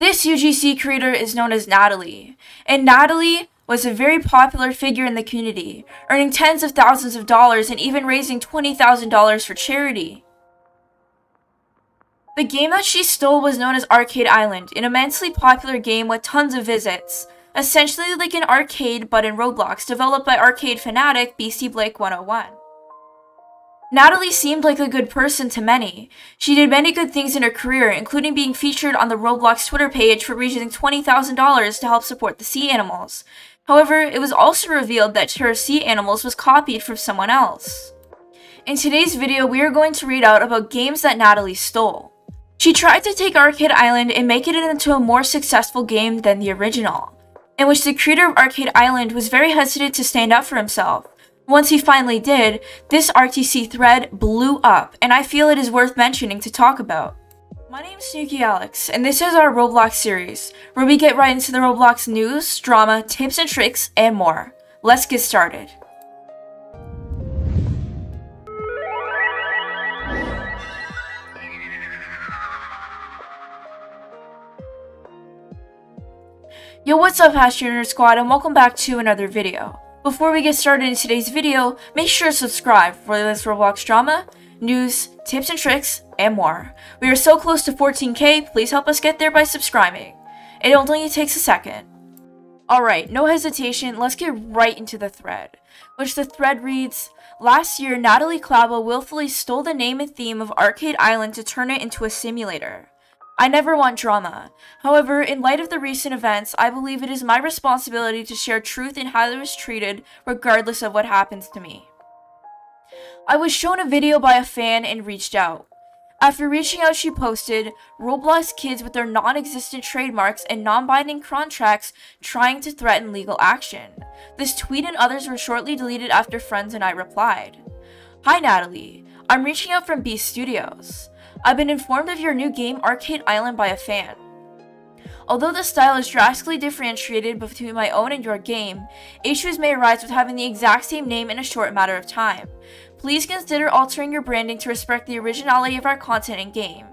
This UGC creator is known as Natalie, and Natalie was a very popular figure in the community, earning tens of thousands of dollars and even raising $20,000 for charity. The game that she stole was known as Arcade Island, an immensely popular game with tons of visits, essentially like an arcade but in Roblox, developed by arcade fanatic BC Blake 101. Natalie seemed like a good person to many. She did many good things in her career, including being featured on the Roblox Twitter page for raising $20,000 to help support the sea animals. However, it was also revealed that her sea animals was copied from someone else. In today's video, we are going to read out about games that Natalie stole. She tried to take Arcade Island and make it into a more successful game than the original, in which the creator of Arcade Island was very hesitant to stand up for himself. Once he finally did, this RTC thread blew up, and I feel it is worth mentioning to talk about. My name is Tanooki Alex, and this is our Roblox series, where we get right into the Roblox news, drama, tips and tricks, and more. Let's get started. Yo, what's up, Hashtag Squad, and welcome back to another video. Before we get started in today's video, make sure to subscribe for this Roblox drama, news, tips and tricks, and more. We are so close to 14k, please help us get there by subscribing. It only takes a second. Alright, no hesitation, let's get right into the thread, which the thread reads, Last year, Natalie Clavo willfully stole the name and theme of Arcade Island to turn it into a simulator. I never want drama. However, in light of the recent events, I believe it is my responsibility to share truth in how I was treated, regardless of what happens to me. I was shown a video by a fan and reached out. After reaching out, she posted Roblox kids with their non existent trademarks and non binding contracts trying to threaten legal action. This tweet and others were shortly deleted after friends and I replied. Hi, Natalie. I'm reaching out from Beast Studios. I've been informed of your new game Arcade Island by a fan. Although the style is drastically differentiated between my own and your game, issues may arise with having the exact same name in a short matter of time. Please consider altering your branding to respect the originality of our content and game,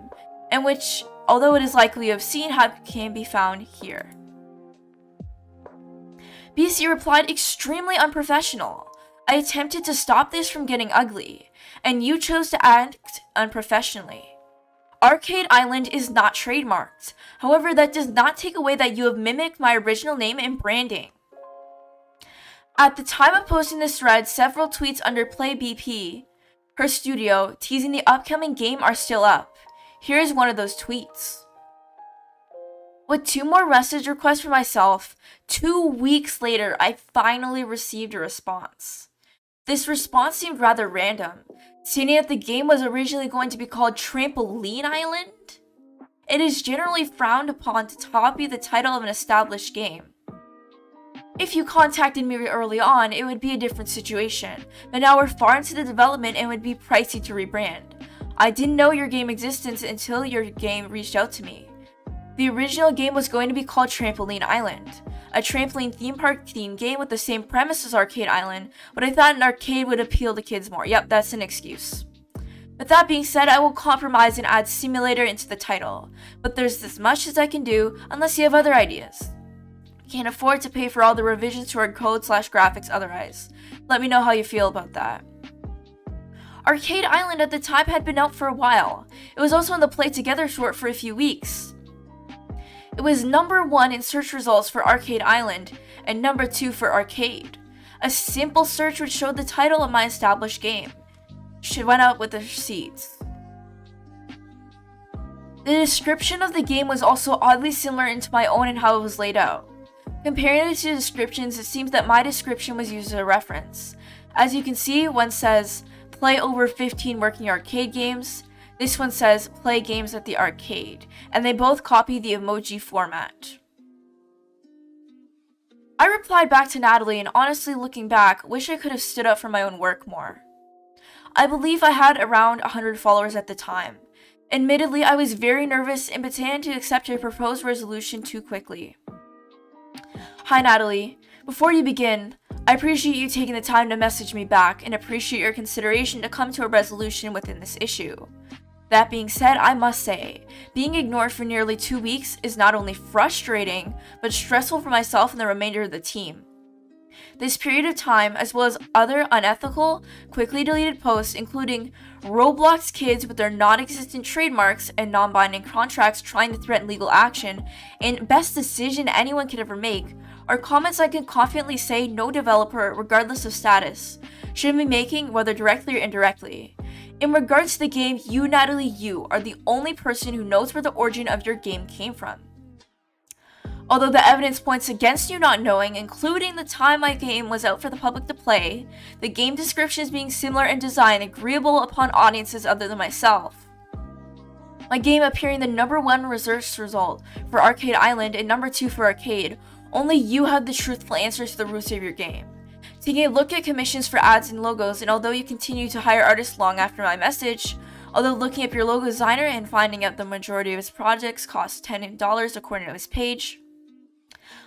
and which, although it is likely you have seen, can be found here. BC replied extremely unprofessional. I attempted to stop this from getting ugly, and you chose to act unprofessionally. Arcade Island is not trademarked. However, that does not take away that you have mimicked my original name and branding. At the time of posting this thread, several tweets under Play BP, her studio, teasing the upcoming game are still up. Here is one of those tweets. With two more message requests for myself, two weeks later, I finally received a response. This response seemed rather random, seeing that the game was originally going to be called Trampoline Island. It is generally frowned upon to copy the title of an established game. If you contacted me early on, it would be a different situation, but now we're far into the development and it would be pricey to rebrand. I didn't know your game existence until your game reached out to me. The original game was going to be called Trampoline Island a trampoline theme park theme game with the same premise as Arcade Island, but I thought an arcade would appeal to kids more. Yep, that's an excuse. With that being said, I will compromise and add simulator into the title, but there's as much as I can do unless you have other ideas. Can't afford to pay for all the revisions to our code slash graphics otherwise. Let me know how you feel about that. Arcade Island at the time had been out for a while. It was also in the Play Together short for a few weeks. It was number one in search results for Arcade Island and number two for Arcade. A simple search would show the title of my established game. She went out with the receipts. The description of the game was also oddly similar into my own and how it was laid out. Comparing it to descriptions, it seems that my description was used as a reference. As you can see, one says, play over 15 working arcade games, this one says play games at the arcade, and they both copy the emoji format. I replied back to Natalie and honestly looking back, wish I could have stood up for my own work more. I believe I had around 100 followers at the time. Admittedly, I was very nervous and began to accept your proposed resolution too quickly. Hi Natalie, before you begin, I appreciate you taking the time to message me back and appreciate your consideration to come to a resolution within this issue. That being said, I must say, being ignored for nearly two weeks is not only frustrating, but stressful for myself and the remainder of the team. This period of time, as well as other unethical, quickly deleted posts, including Roblox kids with their non existent trademarks and non binding contracts trying to threaten legal action, and best decision anyone could ever make, are comments I can confidently say no developer, regardless of status, should be making, whether directly or indirectly. In regards to the game, you, Natalie, you are the only person who knows where the origin of your game came from. Although the evidence points against you not knowing, including the time my game was out for the public to play, the game descriptions being similar in design agreeable upon audiences other than myself. My game appearing the number one research result for Arcade Island and number two for Arcade, only you have the truthful answers to the roots of your game. Taking a look at commissions for ads and logos, and although you continue to hire artists long after my message, although looking up your logo designer and finding out the majority of his projects cost $10 according to his page,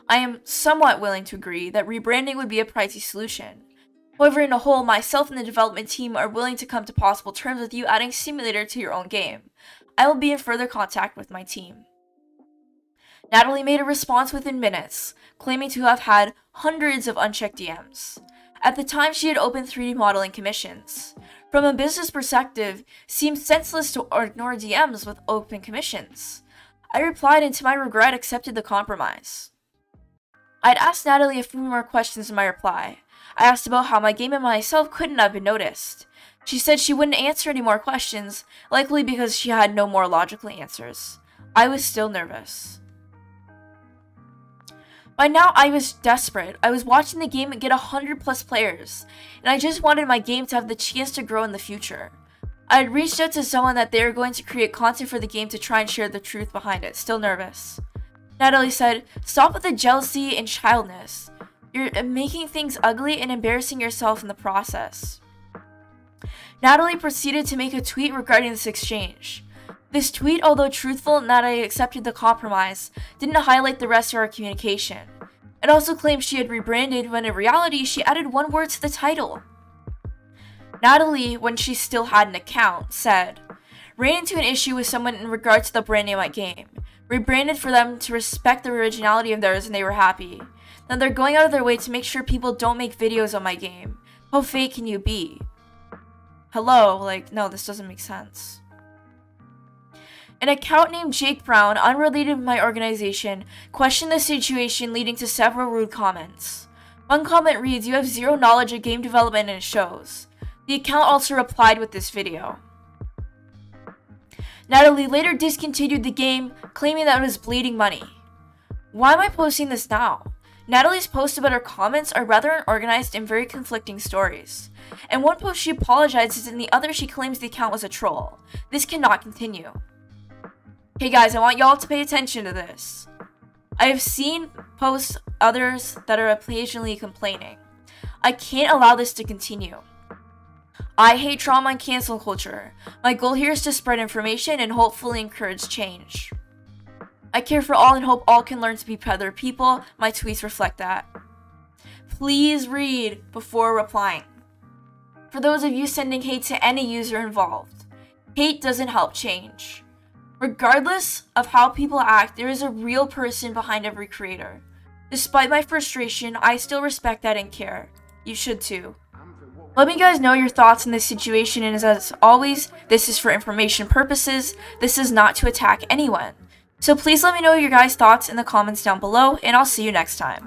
I am somewhat willing to agree that rebranding would be a pricey solution. However, in a whole, myself and the development team are willing to come to possible terms with you adding Simulator to your own game. I will be in further contact with my team. Natalie made a response within minutes, claiming to have had hundreds of unchecked DMs. At the time, she had opened 3D modeling commissions. From a business perspective, seemed senseless to ignore DMs with open commissions. I replied and to my regret accepted the compromise. I'd asked Natalie a few more questions in my reply. I asked about how my game and myself couldn't have been noticed. She said she wouldn't answer any more questions, likely because she had no more logical answers. I was still nervous. By now, I was desperate. I was watching the game get 100 plus players, and I just wanted my game to have the chance to grow in the future. I had reached out to someone that they were going to create content for the game to try and share the truth behind it, still nervous. Natalie said, Stop with the jealousy and childness. You're uh, making things ugly and embarrassing yourself in the process. Natalie proceeded to make a tweet regarding this exchange. This tweet, although truthful in that I accepted the compromise, didn't highlight the rest of our communication. It also claimed she had rebranded when in reality she added one word to the title. Natalie, when she still had an account, said, ran into an issue with someone in regard to the branding of my game. Rebranded for them to respect the originality of theirs and they were happy. Then they're going out of their way to make sure people don't make videos on my game. How fake can you be? Hello, like, no, this doesn't make sense. An account named Jake Brown, unrelated to my organization, questioned the situation, leading to several rude comments. One comment reads, You have zero knowledge of game development and it shows. The account also replied with this video. Natalie later discontinued the game, claiming that it was bleeding money. Why am I posting this now? Natalie's posts about her comments are rather unorganized and very conflicting stories. In one post she apologizes, and in the other she claims the account was a troll. This cannot continue. Hey guys, I want y'all to pay attention to this. I have seen posts others that are occasionally complaining. I can't allow this to continue. I hate trauma and cancel culture. My goal here is to spread information and hopefully encourage change. I care for all and hope all can learn to be better people. My tweets reflect that. Please read before replying. For those of you sending hate to any user involved, hate doesn't help change. Regardless of how people act, there is a real person behind every creator. Despite my frustration, I still respect that and care. You should too. Let me guys know your thoughts on this situation and as always, this is for information purposes, this is not to attack anyone. So please let me know your guys' thoughts in the comments down below and I'll see you next time.